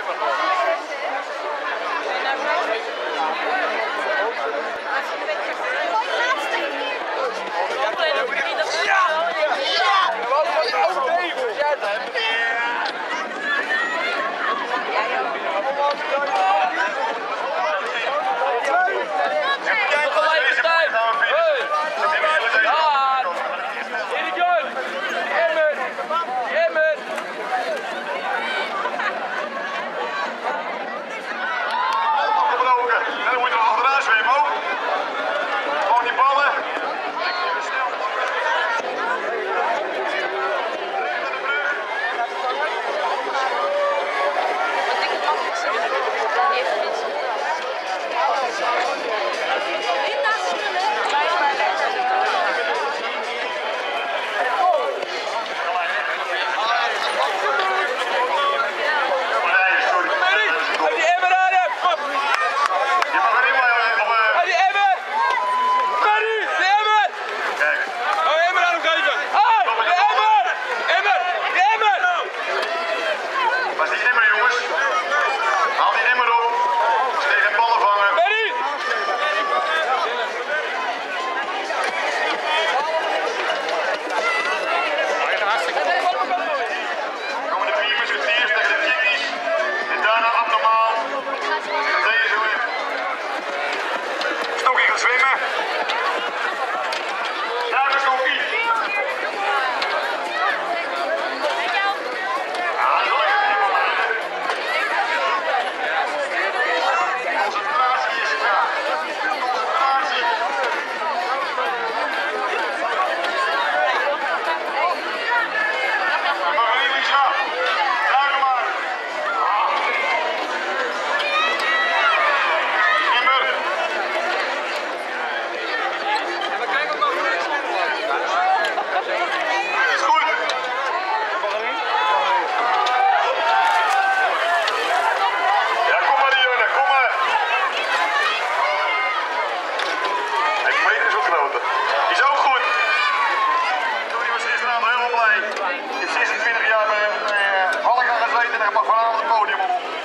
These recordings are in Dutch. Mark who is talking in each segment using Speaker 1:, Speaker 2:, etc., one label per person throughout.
Speaker 1: Thank you. Even meteen zo groot. Die Is ook goed. Tony was gisteravond helemaal blij. In 26 jaar bij, bij uh, eh, alle en gezeten en hij mag vanavond het podium op.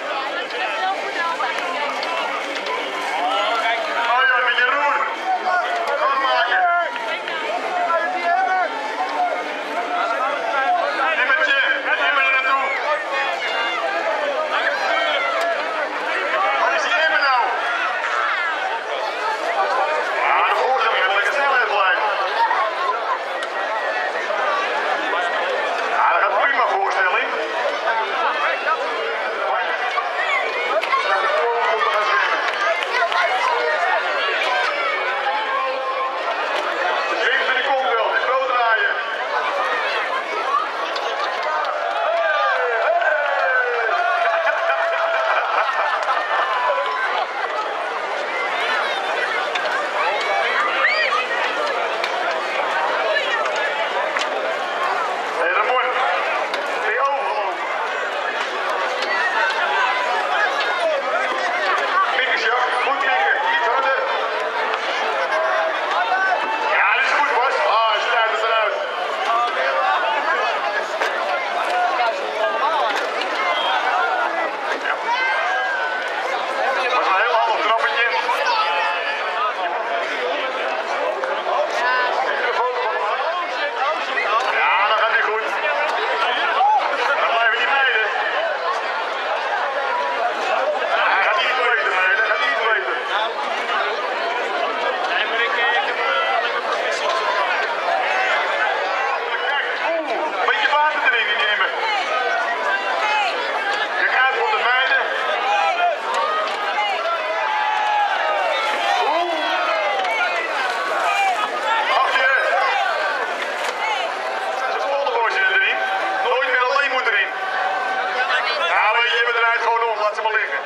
Speaker 1: het gewoon doen, laat ze maar liggen.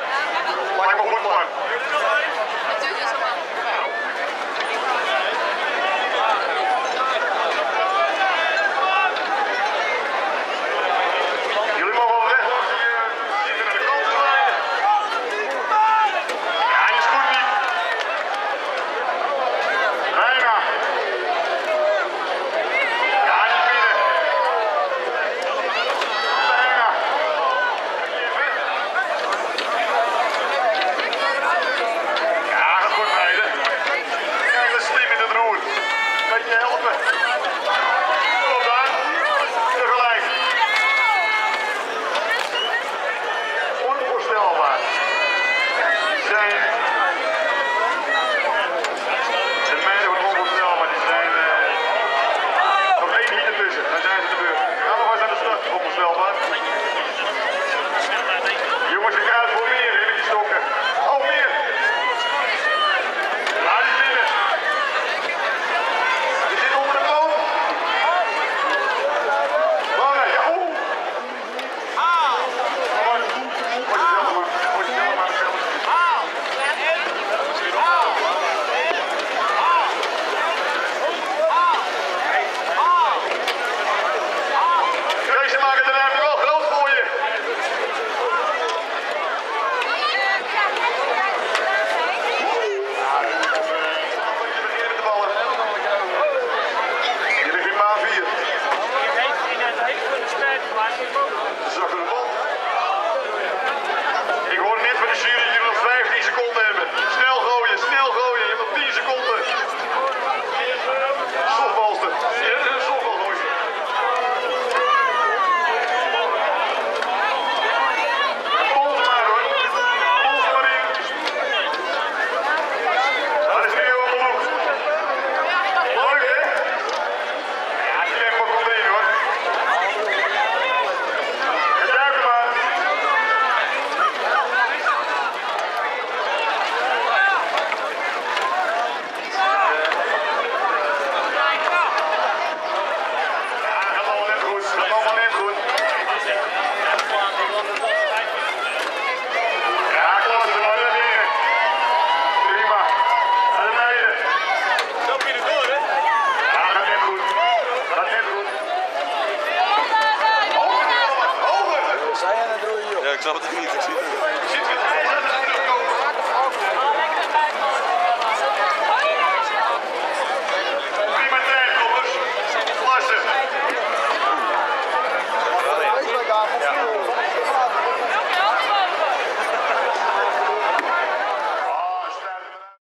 Speaker 1: Maak me goed, man. Amém.
Speaker 2: something.